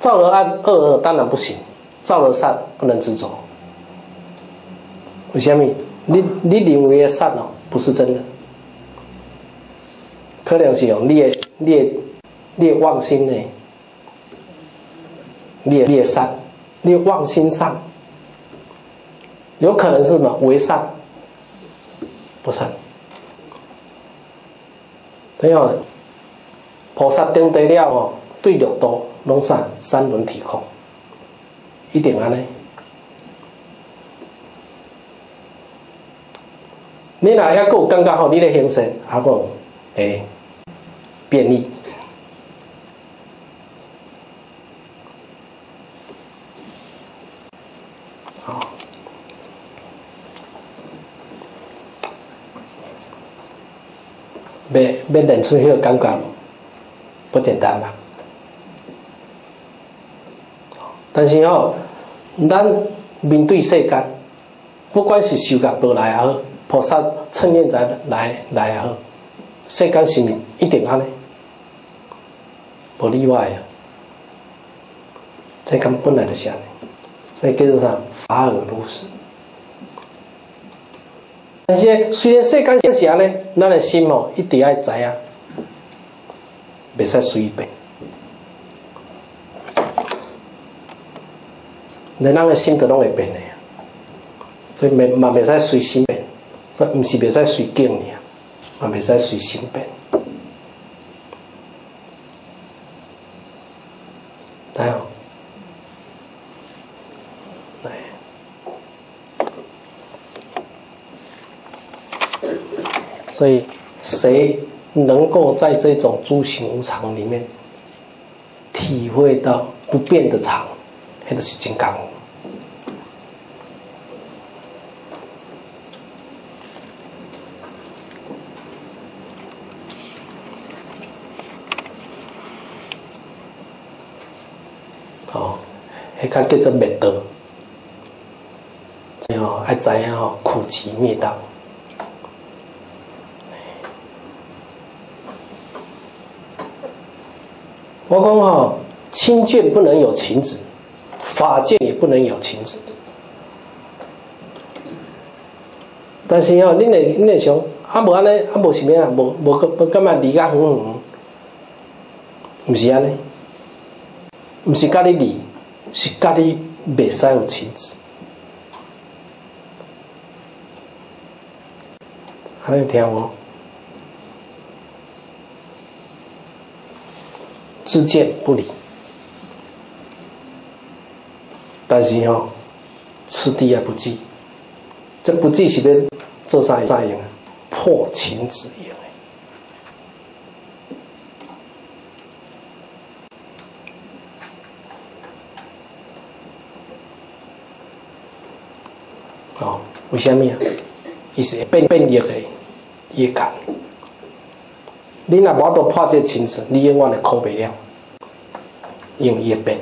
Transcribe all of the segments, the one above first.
造了恶恶恶当然不行，造了善不能执着。为什么？你你认为的善哦，不是真的，可能是用你的你的你的妄心呢，你的善，你的妄心善，有可能是什么为善不善？对哦，菩萨定得了哦，对六道拢善三轮体空，一定安尼。你哪遐够感觉吼？你的形成啊个诶便利，好，要要练出迄个感觉不简单吧？但是吼，咱面对世间，不管是修学无来也好。菩萨趁念在来来也好！世间是一定安尼，无例外啊。世间本来就是安尼，所以叫做啥？法尔如是。但是虽然世间是安尼，咱的心哦，一定要知啊，袂使随便。人人的心都拢会变的，所以袂嘛袂使随心变。所以，毋是袂使随境尔，嘛袂使随心变。知影？所以，谁能够在这种诸行无常里面体会到不变的常，那就是金刚。迄较叫做灭道，即吼爱知影吼苦集灭道。我讲吼，亲眷不能有情子，法界也不能有情子。但是吼，恁会恁会想，啊无安尼，啊无是咩啊？无无无干嘛离家远远？毋是安尼，毋是甲你离。是家里袂使有亲子，安尼听无？知见不离，但是吼，此地也不济，这不济是要做啥啥用？破情子用。为什么啊？伊是变变业的业感。你若无都破这情势，你永远会考不了，因为业变。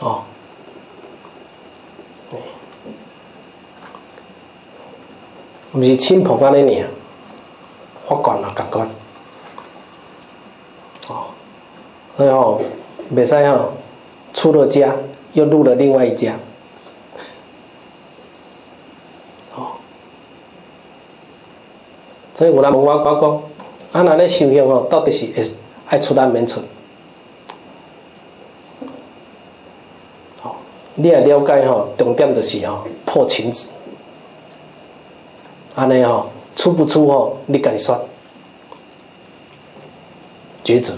哦，毋是亲朋安尼尔，法官也感觉，哦，所以哦，袂使哦。出了家，又入了另外一家。哦，所以有人问我讲讲，啊，那咧修行哦，到底是爱爱出难免出？好，你也了解吼，重点就是吼破情子。安尼吼出不出吼，你家己算抉择。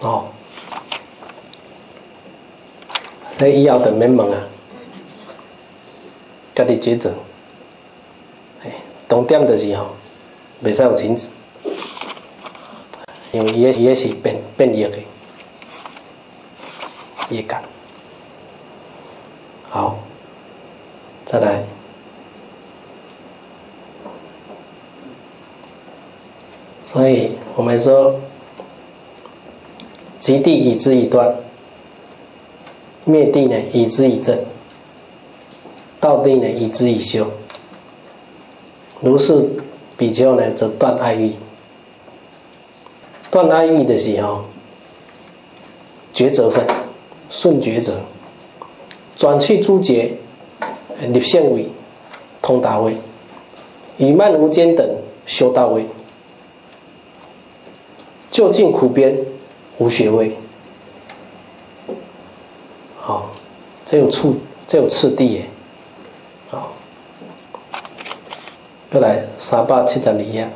哦，所以以后就免问啊，家己抉择。哎，重点就是吼，袂使有情子，因为伊伊也是变变异的，业感。好，再来，所以我们说。极地以之以端，灭地呢以之以正，道地呢以之以修。如是比丘呢，则断爱欲。断爱欲的时候，抉择分，顺抉择，转去诸劫，立现位，通达位，以慢无间等修道位，就近苦边无学位。好，这有次，这有次第耶。好，再来三百七十二页。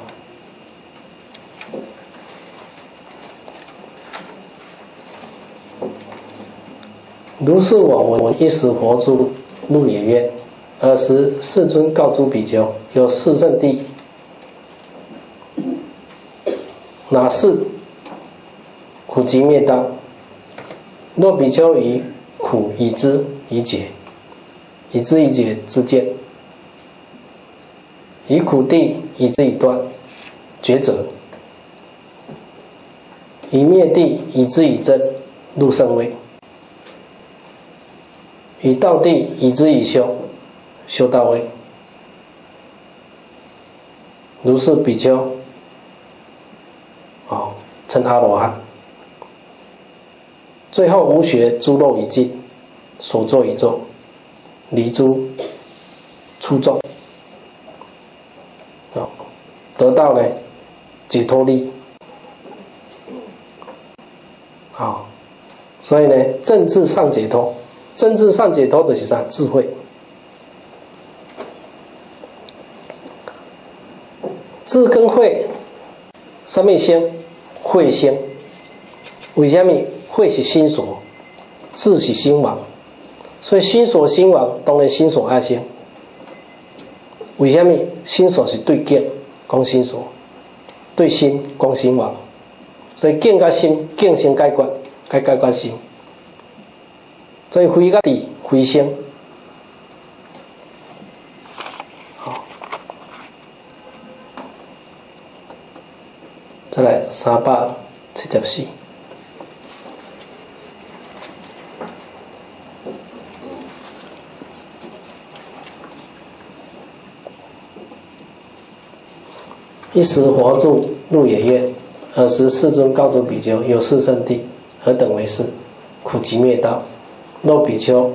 如是我闻，一时佛住入野曰：“尔时世尊告诸比丘：有四圣地，哪是苦集灭道？若比丘以苦以知以解，以知以解之见，以苦地以知以断抉择，以灭地以知以真入圣位。”以道地以知以修，修道位。如是比丘，哦，称阿罗汉。最后无学诸漏已尽，所作已作，离诸出众，啊，得到呢解脱力。啊，所以呢，政治上解脱。政治上解脱的是啥？智慧，智跟慧，什么先？慧先。为什么？慧是心所，智是心王。所以心锁心王，当然心锁爱心。为什么？心锁是对剑，讲心锁；对心，讲心王。所以剑甲心，剑先解决，该解决心。所以灰个地灰星，好，再来三百七十四。一时活住入野苑，尔时世尊告诸比丘：有四圣地，何等为是？苦集灭道。若比丘，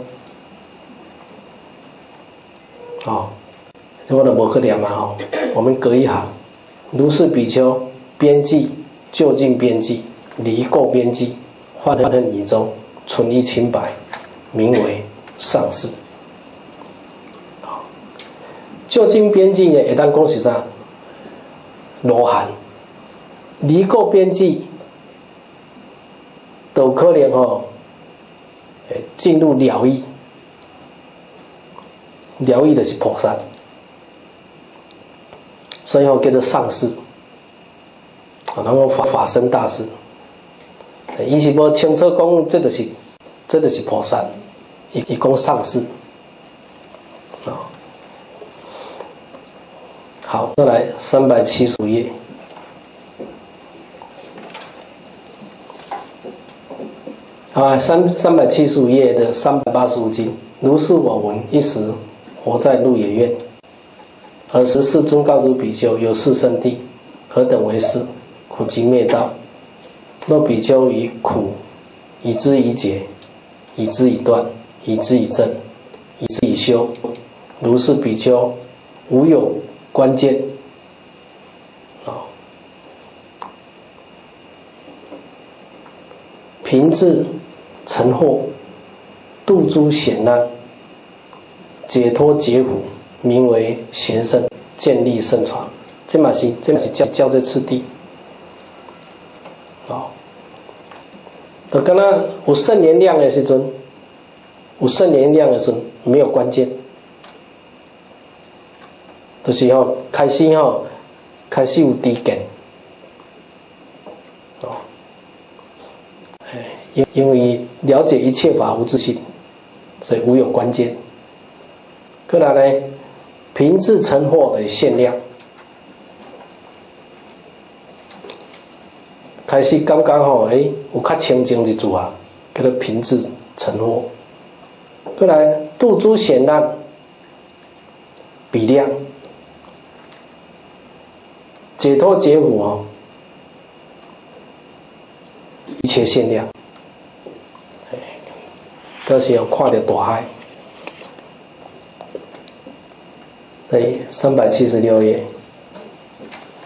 哦，这我的摩诃念嘛哦，我们隔一行，如是比丘，边际就近边际，离垢边际，化成泥中，纯一清白，名为上士。好，就近边际呢，一旦恭喜上罗汉，离垢边际，都可怜哦。进入疗愈，疗愈的是菩萨，所以我叫做上师，啊，然后法法身大师，伊是无清楚讲，这就是，这就是菩萨，伊伊讲上师，好，再来三百七十五页。啊，三三百七十五页的三百八十五经，如是我闻，一时活在鹿野苑，而十四尊告诸比丘：有四圣地，何等为是？苦集灭道。若比丘以苦，以知以解，以知以断，以知以正，以知以修，如是比丘无有关键。啊，平治。成祸，度诸险难，解脱解苦，名为贤圣，建立圣传。这嘛是，这嘛是教教这次第。哦，都刚刚有圣年量的时阵，有圣年量的时候没有关键，就是要开始哈，开始有低根。因因为了解一切法无自性，所以无有关键。过来呢，平治成祸的限量，开始刚刚好，哎，有较清净一组啊，叫做平治成祸。过来度诸险难，比量，解脱解苦哦，一切限量，都是要跨着大海。在三百七十六页，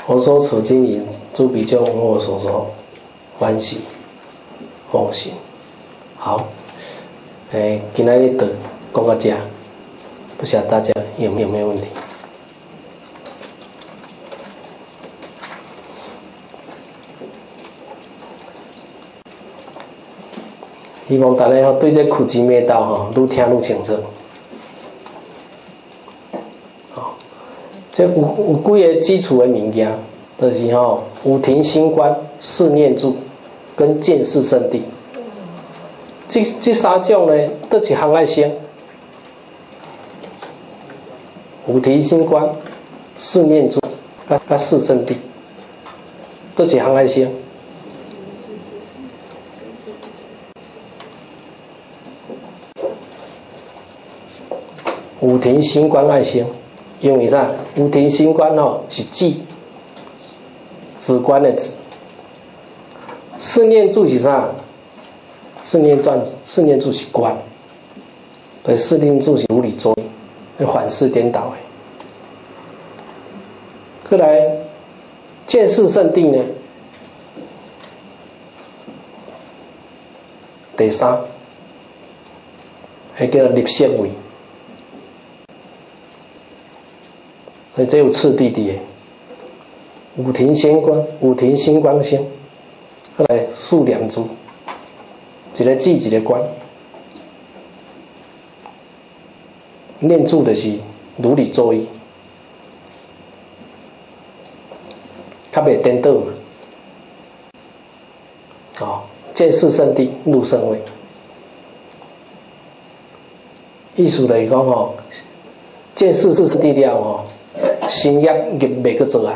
我所处经营诸比丘我所说，欢喜奉行。好，哎，今天的讲到这，不晓得大家有没有没有问题？希望大家吼对这苦集灭道吼愈听愈清楚。好这有有几个基础的物件，就是吼五庭星官、四念住跟见识圣地。这这三种呢，都是行爱先。五庭星官、四念住、甲甲四圣地，都是行爱先。五庭星官爱先。因为啥？五庭星官哦是指子观的子，四念住是啥？四念转，四念住是观，对，四念住是如理作意，会反式颠倒的。后来见识圣定呢？第三，还叫立显位。所以这有次第的，五庭仙光，五庭星光星，后来数两珠，一个记一个观，念住的是如理作意，较袂颠倒嘛。哦，见识圣地入圣位，意思来讲哦，见识是圣地了哦。心业业每个做啊，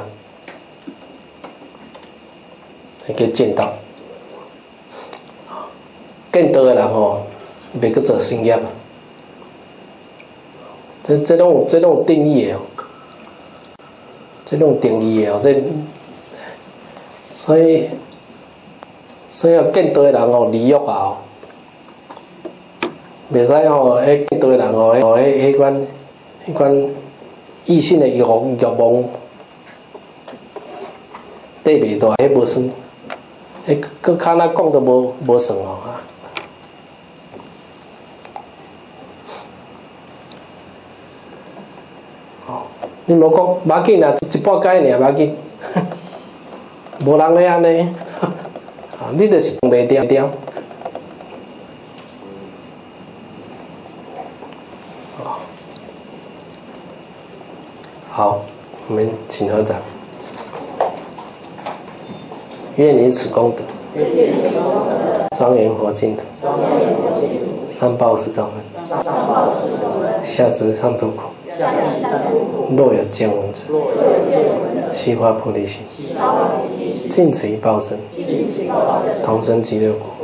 可以见到，更多的人哦，每个做心业啊，这这种这种定义的哦，这种定义的哦，这所以所以更多的人哦，利用啊哦，袂使哦，迄更多的人哦，哦，迄迄款迄款。异性的欲望欲望，对袂大，迄无算，迄佮较那讲都无无算哦啊！哦，你无讲，马紧啊，一半届尔马紧，无人咧安尼，啊，你著是袂掂掂。好，我们请合掌。愿以此功德，庄严佛净土，三报四正分，下至上度苦。若有见闻者，悉发菩提心，尽此一报身，同生极乐国。